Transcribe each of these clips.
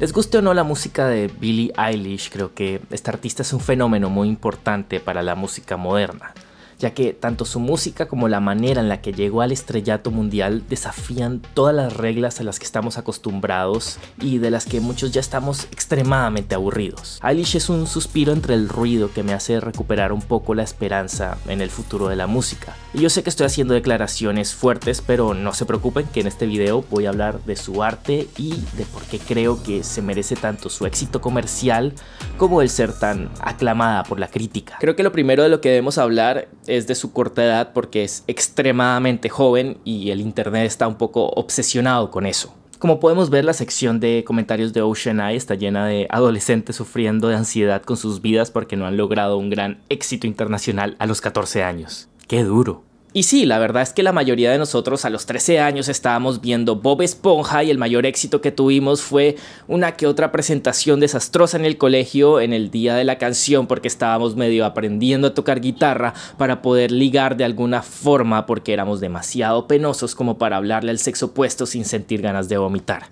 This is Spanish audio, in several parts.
Les guste o no la música de Billie Eilish, creo que esta artista es un fenómeno muy importante para la música moderna ya que tanto su música como la manera en la que llegó al estrellato mundial desafían todas las reglas a las que estamos acostumbrados y de las que muchos ya estamos extremadamente aburridos. Eilish es un suspiro entre el ruido que me hace recuperar un poco la esperanza en el futuro de la música. Y yo sé que estoy haciendo declaraciones fuertes, pero no se preocupen que en este video voy a hablar de su arte y de por qué creo que se merece tanto su éxito comercial como el ser tan aclamada por la crítica. Creo que lo primero de lo que debemos hablar es de su corta edad porque es extremadamente joven y el internet está un poco obsesionado con eso. Como podemos ver, la sección de comentarios de Ocean Eye está llena de adolescentes sufriendo de ansiedad con sus vidas porque no han logrado un gran éxito internacional a los 14 años. ¡Qué duro! Y sí, la verdad es que la mayoría de nosotros a los 13 años estábamos viendo Bob Esponja y el mayor éxito que tuvimos fue una que otra presentación desastrosa en el colegio en el día de la canción porque estábamos medio aprendiendo a tocar guitarra para poder ligar de alguna forma porque éramos demasiado penosos como para hablarle al sexo opuesto sin sentir ganas de vomitar.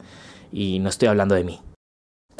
Y no estoy hablando de mí.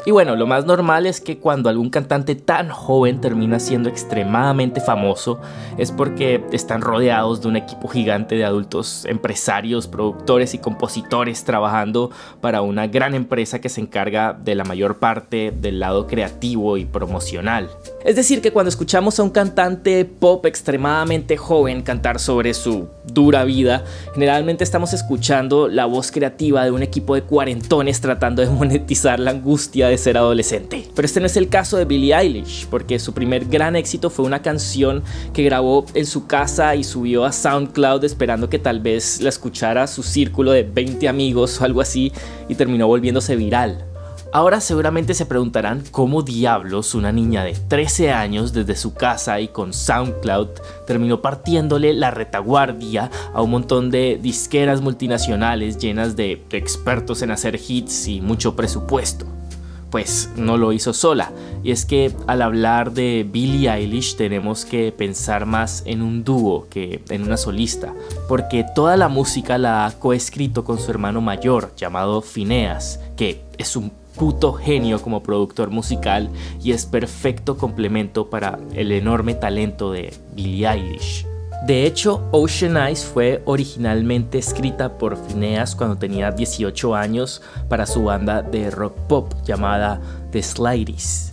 Y bueno, lo más normal es que cuando algún cantante tan joven termina siendo extremadamente famoso es porque están rodeados de un equipo gigante de adultos empresarios, productores y compositores trabajando para una gran empresa que se encarga de la mayor parte del lado creativo y promocional. Es decir, que cuando escuchamos a un cantante pop extremadamente joven cantar sobre su dura vida, generalmente estamos escuchando la voz creativa de un equipo de cuarentones tratando de monetizar la angustia de ser adolescente. Pero este no es el caso de Billie Eilish, porque su primer gran éxito fue una canción que grabó en su casa y subió a SoundCloud esperando que tal vez la escuchara su círculo de 20 amigos o algo así y terminó volviéndose viral. Ahora seguramente se preguntarán cómo diablos una niña de 13 años desde su casa y con SoundCloud terminó partiéndole la retaguardia a un montón de disqueras multinacionales llenas de expertos en hacer hits y mucho presupuesto pues no lo hizo sola. Y es que al hablar de Billie Eilish tenemos que pensar más en un dúo que en una solista, porque toda la música la ha coescrito con su hermano mayor llamado Phineas, que es un puto genio como productor musical y es perfecto complemento para el enorme talento de Billie Eilish. De hecho, Ocean Eyes fue originalmente escrita por Phineas cuando tenía 18 años para su banda de rock pop llamada The Slideys.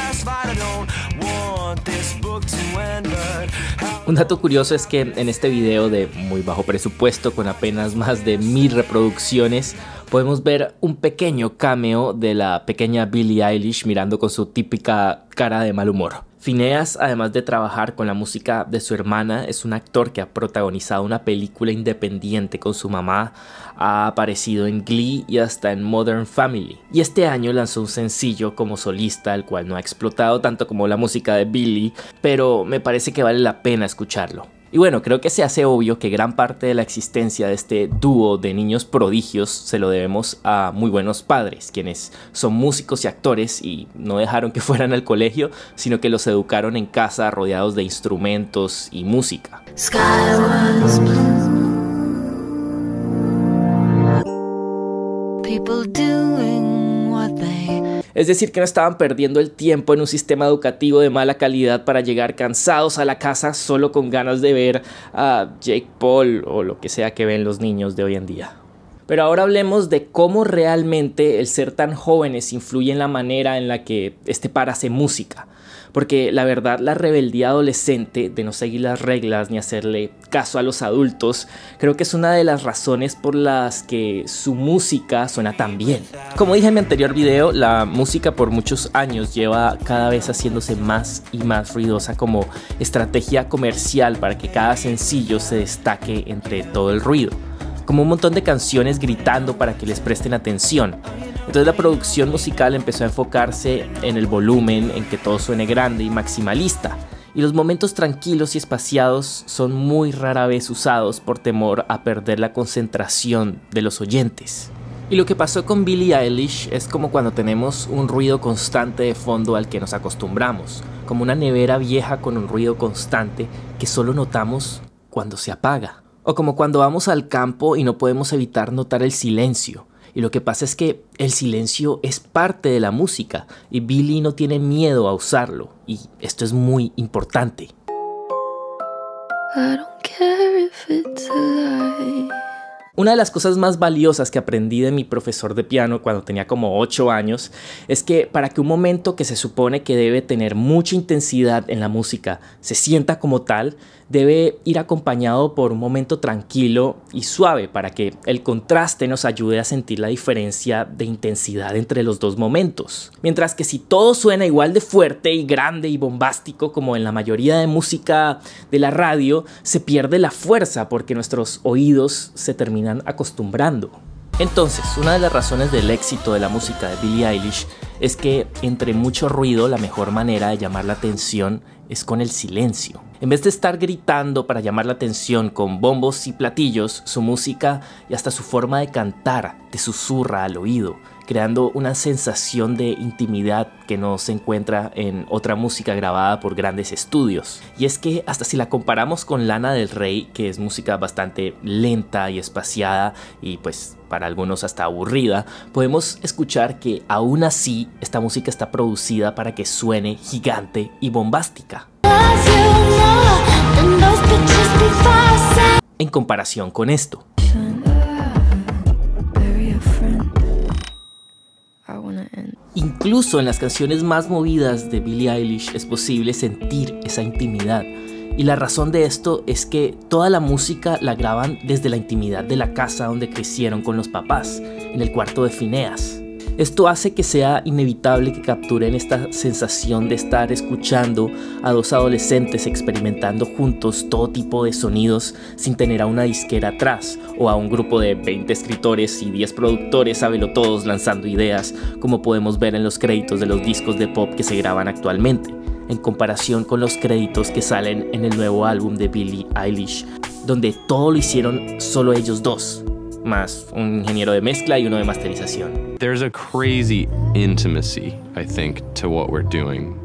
Un dato curioso es que en este video de muy bajo presupuesto con apenas más de mil reproducciones podemos ver un pequeño cameo de la pequeña Billie Eilish mirando con su típica cara de mal humor. Phineas, además de trabajar con la música de su hermana, es un actor que ha protagonizado una película independiente con su mamá, ha aparecido en Glee y hasta en Modern Family. Y este año lanzó un sencillo como solista, el cual no ha explotado tanto como la música de Billy, pero me parece que vale la pena escucharlo. Y bueno, creo que se hace obvio que gran parte de la existencia de este dúo de niños prodigios se lo debemos a muy buenos padres, quienes son músicos y actores y no dejaron que fueran al colegio, sino que los educaron en casa rodeados de instrumentos y música. Es decir, que no estaban perdiendo el tiempo en un sistema educativo de mala calidad para llegar cansados a la casa solo con ganas de ver a Jake Paul o lo que sea que ven los niños de hoy en día. Pero ahora hablemos de cómo realmente el ser tan jóvenes influye en la manera en la que este par hace música. Porque la verdad, la rebeldía adolescente de no seguir las reglas ni hacerle caso a los adultos, creo que es una de las razones por las que su música suena tan bien. Como dije en mi anterior video, la música por muchos años lleva cada vez haciéndose más y más ruidosa como estrategia comercial para que cada sencillo se destaque entre todo el ruido como un montón de canciones gritando para que les presten atención. Entonces la producción musical empezó a enfocarse en el volumen, en que todo suene grande y maximalista. Y los momentos tranquilos y espaciados son muy rara vez usados por temor a perder la concentración de los oyentes. Y lo que pasó con Billie Eilish es como cuando tenemos un ruido constante de fondo al que nos acostumbramos, como una nevera vieja con un ruido constante que solo notamos cuando se apaga. O como cuando vamos al campo y no podemos evitar notar el silencio, Y lo que pasa es que el silencio es parte de la música y Billy no tiene miedo a usarlo. Y esto es muy importante. Una de las cosas más valiosas que aprendí de mi profesor de piano cuando tenía como 8 años es que para que un momento que se supone que debe tener mucha intensidad en la música se sienta como tal, debe ir acompañado por un momento tranquilo y suave para que el contraste nos ayude a sentir la diferencia de intensidad entre los dos momentos. Mientras que si todo suena igual de fuerte y grande y bombástico como en la mayoría de música de la radio, se pierde la fuerza porque nuestros oídos se terminan acostumbrando. Entonces, una de las razones del éxito de la música de Billie Eilish es que entre mucho ruido la mejor manera de llamar la atención es con el silencio. En vez de estar gritando para llamar la atención con bombos y platillos, su música y hasta su forma de cantar te susurra al oído, creando una sensación de intimidad que no se encuentra en otra música grabada por grandes estudios. Y es que hasta si la comparamos con Lana del Rey, que es música bastante lenta y espaciada y pues para algunos hasta aburrida, podemos escuchar que aún así esta música está producida para que suene gigante y bombástica. En comparación con esto. Incluso en las canciones más movidas de Billie Eilish es posible sentir esa intimidad. Y la razón de esto es que toda la música la graban desde la intimidad de la casa donde crecieron con los papás, en el cuarto de Phineas. Esto hace que sea inevitable que capturen esta sensación de estar escuchando a dos adolescentes experimentando juntos todo tipo de sonidos sin tener a una disquera atrás o a un grupo de 20 escritores y 10 productores todos lanzando ideas como podemos ver en los créditos de los discos de pop que se graban actualmente en comparación con los créditos que salen en el nuevo álbum de Billie Eilish, donde todo lo hicieron solo ellos dos, más un ingeniero de mezcla y uno de masterización. There's a crazy intimacy, I think, to what we're doing.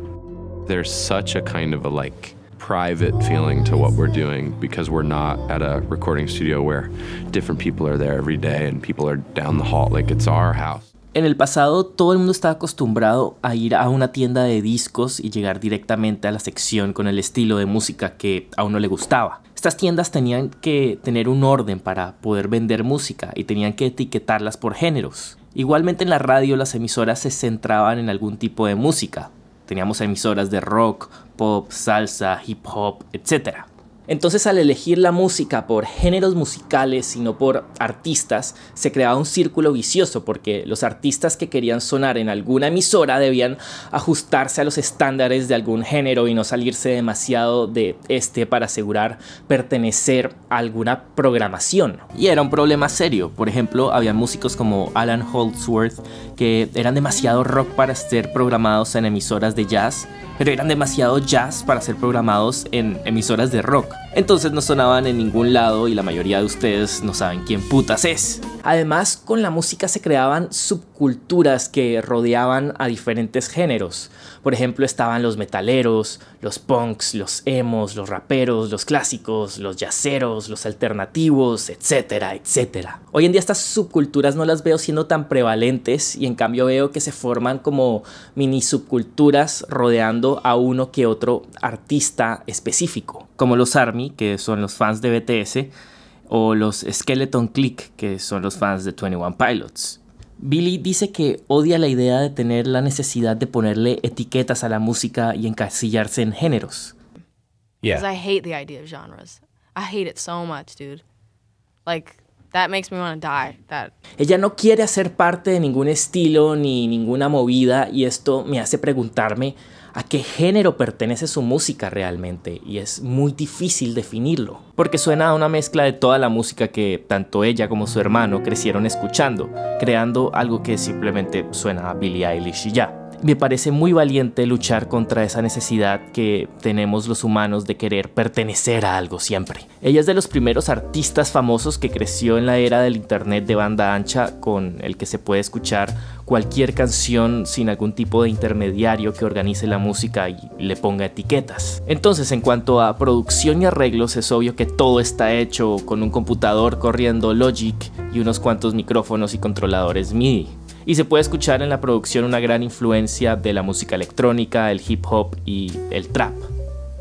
There's such a kind of a like private feeling to what we're doing because we're not at a recording studio where different people are there every day and people are down the hall. Like it's our house. En el pasado todo el mundo estaba acostumbrado a ir a una tienda de discos y llegar directamente a la sección con el estilo de música que a uno le gustaba. Estas tiendas tenían que tener un orden para poder vender música y tenían que etiquetarlas por géneros. Igualmente en la radio las emisoras se centraban en algún tipo de música. Teníamos emisoras de rock, pop, salsa, hip hop, etc. Entonces al elegir la música por géneros musicales y no por artistas, se creaba un círculo vicioso porque los artistas que querían sonar en alguna emisora debían ajustarse a los estándares de algún género y no salirse demasiado de este para asegurar pertenecer a alguna programación. Y era un problema serio. Por ejemplo, había músicos como Alan Holdsworth que eran demasiado rock para ser programados en emisoras de jazz pero eran demasiado jazz para ser programados en emisoras de rock. Entonces no sonaban en ningún lado y la mayoría de ustedes no saben quién putas es. Además, con la música se creaban subculturas que rodeaban a diferentes géneros. Por ejemplo, estaban los metaleros, los punks, los emos, los raperos, los clásicos, los jazzeros, los alternativos, etcétera, etcétera. Hoy en día estas subculturas no las veo siendo tan prevalentes y en cambio veo que se forman como mini subculturas rodeando a uno que otro artista específico, como los ARMY, que son los fans de BTS, o los Skeleton Click, que son los fans de 21 Pilots. Billy dice que odia la idea de tener la necesidad de ponerle etiquetas a la música y encasillarse en géneros. Yeah. I hate the idea of genres. I hate it so much, dude. Like that makes me want to die. That Ella no quiere hacer parte de ningún estilo ni ninguna movida y esto me hace preguntarme a qué género pertenece su música realmente y es muy difícil definirlo, porque suena a una mezcla de toda la música que tanto ella como su hermano crecieron escuchando, creando algo que simplemente suena a Billie Eilish y ya. Me parece muy valiente luchar contra esa necesidad que tenemos los humanos de querer pertenecer a algo siempre. Ella es de los primeros artistas famosos que creció en la era del internet de banda ancha con el que se puede escuchar cualquier canción sin algún tipo de intermediario que organice la música y le ponga etiquetas. Entonces, en cuanto a producción y arreglos, es obvio que todo está hecho con un computador corriendo Logic y unos cuantos micrófonos y controladores MIDI. Y se puede escuchar en la producción una gran influencia de la música electrónica, el hip hop y el trap.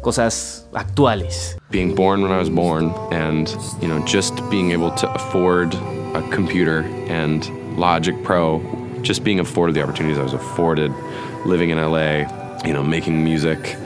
Cosas actuales. Being born when I was born and, you know, just being able to afford a computer and Logic Pro, just being afforded the opportunities I was afforded living in LA, you know, making music,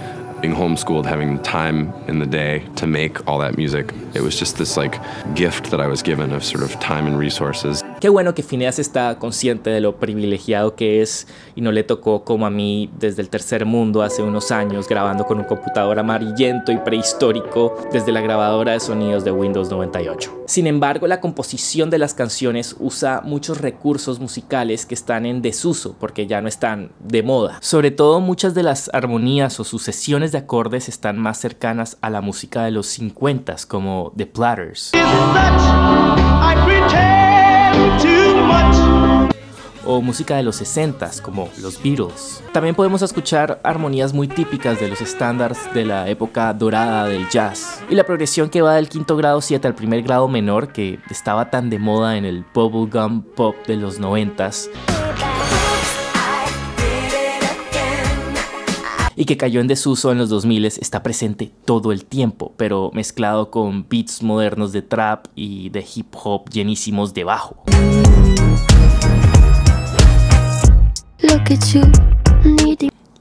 being homeschooled, having time in the day to make all that music. It was just this like gift that I was given of sort of time and resources. Qué bueno que Phineas está consciente de lo privilegiado que es y no le tocó como a mí desde el tercer mundo hace unos años grabando con un computador amarillento y prehistórico desde la grabadora de sonidos de Windows 98. Sin embargo, la composición de las canciones usa muchos recursos musicales que están en desuso porque ya no están de moda. Sobre todo muchas de las armonías o sucesiones de acordes están más cercanas a la música de los 50 como The Platters o música de los 60s como los Beatles. También podemos escuchar armonías muy típicas de los estándares de la época dorada del jazz y la progresión que va del quinto grado 7 al primer grado menor que estaba tan de moda en el bubblegum pop de los 90s. Y que cayó en desuso en los 2000 está presente todo el tiempo, pero mezclado con beats modernos de trap y de hip hop llenísimos de bajo.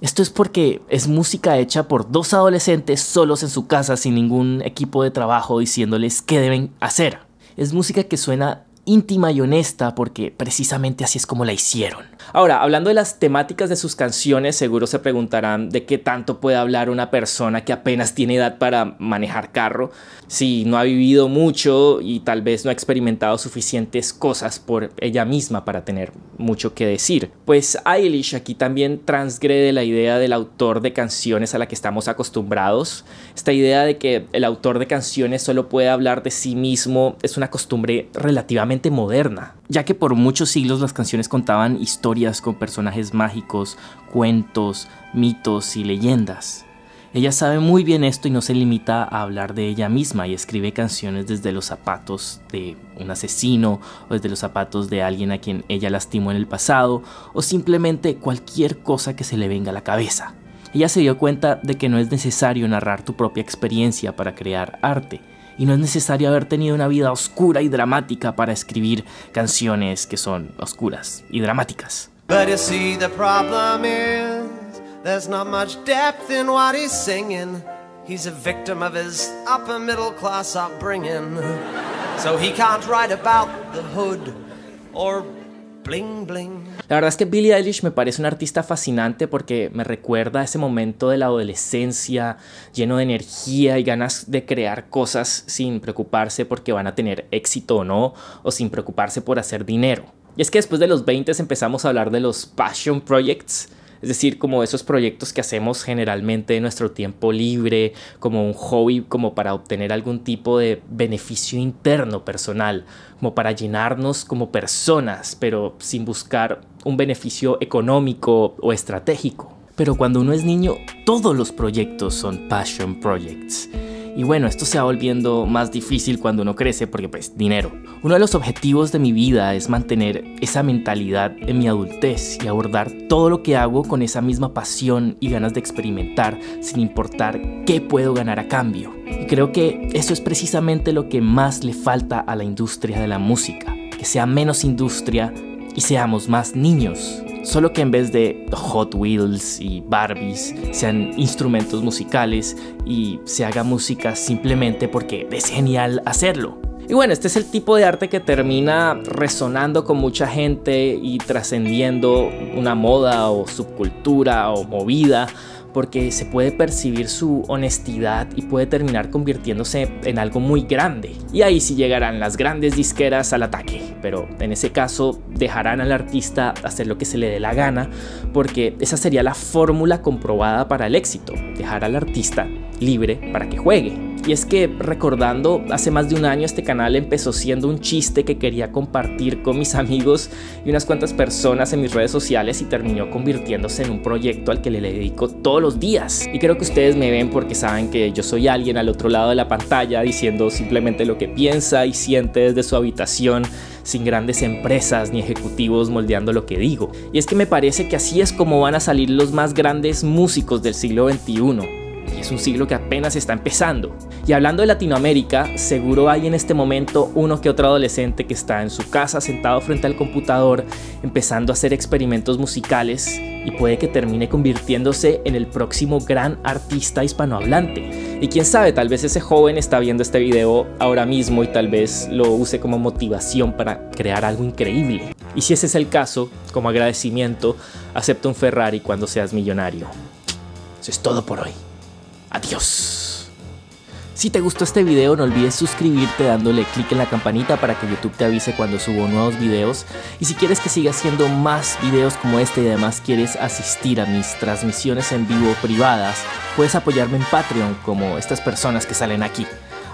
Esto es porque es música hecha por dos adolescentes solos en su casa sin ningún equipo de trabajo diciéndoles qué deben hacer. Es música que suena íntima y honesta porque precisamente así es como la hicieron. Ahora, hablando de las temáticas de sus canciones, seguro se preguntarán de qué tanto puede hablar una persona que apenas tiene edad para manejar carro, si no ha vivido mucho y tal vez no ha experimentado suficientes cosas por ella misma para tener mucho que decir. Pues Eilish aquí también transgrede la idea del autor de canciones a la que estamos acostumbrados. Esta idea de que el autor de canciones solo puede hablar de sí mismo es una costumbre relativamente moderna, ya que por muchos siglos las canciones contaban historias con personajes mágicos, cuentos, mitos y leyendas. Ella sabe muy bien esto y no se limita a hablar de ella misma y escribe canciones desde los zapatos de un asesino o desde los zapatos de alguien a quien ella lastimó en el pasado o simplemente cualquier cosa que se le venga a la cabeza. Ella se dio cuenta de que no es necesario narrar tu propia experiencia para crear arte y no es necesario haber tenido una vida oscura y dramática para escribir canciones que son oscuras y dramáticas. There's not much depth in what he's singing. He's a victim of his upper middle class upbringing. So he can't write about the hood or bling bling. La verdad es que Billie Eilish me parece un artista fascinante porque me recuerda a ese momento de la adolescencia lleno de energía y ganas de crear cosas sin preocuparse porque van a tener éxito o no, o sin preocuparse por hacer dinero. Y es que después de los 20 empezamos a hablar de los passion projects, es decir, como esos proyectos que hacemos generalmente en nuestro tiempo libre, como un hobby, como para obtener algún tipo de beneficio interno personal, como para llenarnos como personas, pero sin buscar un beneficio económico o estratégico. Pero cuando uno es niño, todos los proyectos son passion projects. Y bueno, esto se va volviendo más difícil cuando uno crece porque pues dinero. Uno de los objetivos de mi vida es mantener esa mentalidad en mi adultez y abordar todo lo que hago con esa misma pasión y ganas de experimentar sin importar qué puedo ganar a cambio. Y creo que eso es precisamente lo que más le falta a la industria de la música, que sea menos industria y seamos más niños. Solo que en vez de Hot Wheels y Barbies sean instrumentos musicales y se haga música simplemente porque es genial hacerlo. Y bueno, este es el tipo de arte que termina resonando con mucha gente y trascendiendo una moda o subcultura o movida porque se puede percibir su honestidad y puede terminar convirtiéndose en algo muy grande. Y ahí sí llegarán las grandes disqueras al ataque, pero en ese caso dejarán al artista hacer lo que se le dé la gana, porque esa sería la fórmula comprobada para el éxito, dejar al artista libre para que juegue. Y es que recordando, hace más de un año este canal empezó siendo un chiste que quería compartir con mis amigos y unas cuantas personas en mis redes sociales y terminó convirtiéndose en un proyecto al que le dedico todos los días. Y creo que ustedes me ven porque saben que yo soy alguien al otro lado de la pantalla diciendo simplemente lo que piensa y siente desde su habitación sin grandes empresas ni ejecutivos moldeando lo que digo. Y es que me parece que así es como van a salir los más grandes músicos del siglo XXI es un siglo que apenas está empezando. Y hablando de Latinoamérica, seguro hay en este momento uno que otro adolescente que está en su casa sentado frente al computador empezando a hacer experimentos musicales y puede que termine convirtiéndose en el próximo gran artista hispanohablante. Y quién sabe, tal vez ese joven está viendo este video ahora mismo y tal vez lo use como motivación para crear algo increíble. Y si ese es el caso, como agradecimiento, acepta un Ferrari cuando seas millonario. Eso es todo por hoy. Adiós. Si te gustó este video no olvides suscribirte dándole clic en la campanita para que YouTube te avise cuando subo nuevos videos y si quieres que siga haciendo más videos como este y además quieres asistir a mis transmisiones en vivo privadas, puedes apoyarme en Patreon como estas personas que salen aquí.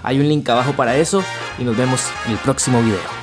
Hay un link abajo para eso y nos vemos en el próximo video.